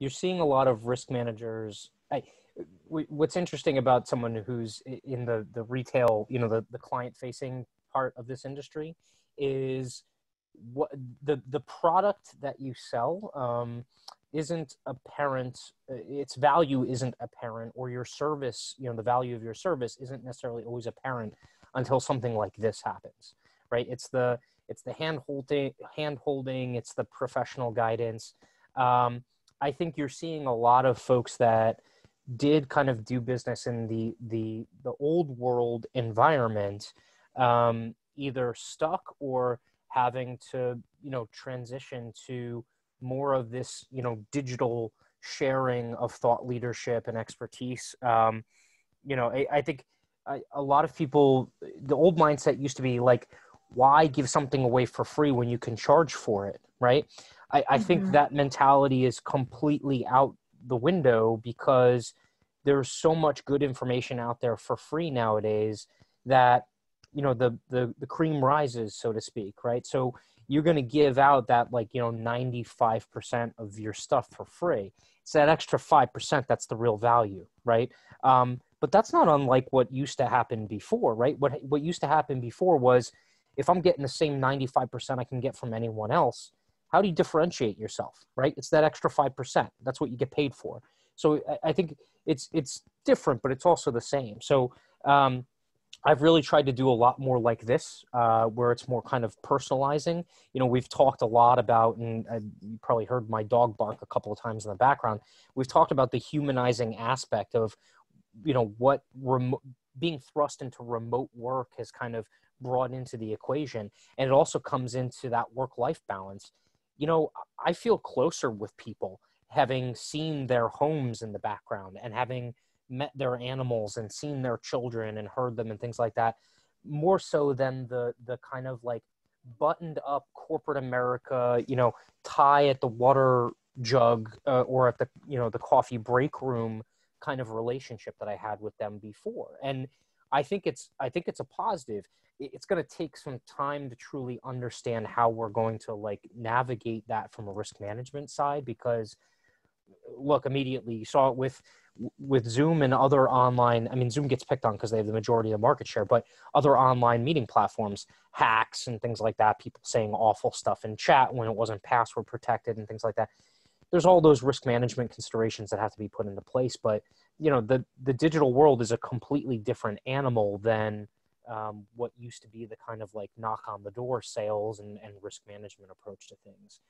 you're seeing a lot of risk managers. I, what's interesting about someone who's in the the retail, you know, the the client facing part of this industry is what the the product that you sell um, isn't apparent its value isn't apparent or your service you know the value of your service isn't necessarily always apparent until something like this happens right it's the it's the hand holding hand holding it's the professional guidance um, i think you're seeing a lot of folks that did kind of do business in the the the old world environment um, either stuck or having to you know transition to more of this you know digital sharing of thought leadership and expertise. Um, you know i, I think I, a lot of people the old mindset used to be like why give something away for free when you can charge for it right i, I mm-hmm. think that mentality is completely out the window because there's so much good information out there for free nowadays that you know the the the cream rises so to speak right? So you're going to give out that like you know 95% of your stuff for free. It's that extra 5% that's the real value right? Um, but that's not unlike what used to happen before right? What what used to happen before was if i'm getting the same 95% i can get from anyone else how do you differentiate yourself right it's that extra 5% that's what you get paid for so i, think it's it's different but it's also the same so um, I've really tried to do a lot more like this, uh, where it's more kind of personalizing. You know, we've talked a lot about, and you probably heard my dog bark a couple of times in the background. We've talked about the humanizing aspect of, you know, what remo- being thrust into remote work has kind of brought into the equation, and it also comes into that work-life balance. You know, I feel closer with people having seen their homes in the background and having met their animals and seen their children and heard them and things like that more so than the the kind of like buttoned up corporate america you know tie at the water jug uh, or at the you know the coffee break room kind of relationship that i had with them before. And i think it's i think it's a positive it's going to take some time to truly understand how we're going to like navigate that from a risk management side because look immediately you saw it with with Zoom and other online, I mean, Zoom gets picked on because they have the majority of the market share, but other online meeting platforms, hacks and things like that, people saying awful stuff in chat when it wasn't password protected and things like that. There's all those risk management considerations that have to be put into place. But, you know, the, the digital world is a completely different animal than um, what used to be the kind of like knock on the door sales and, and risk management approach to things.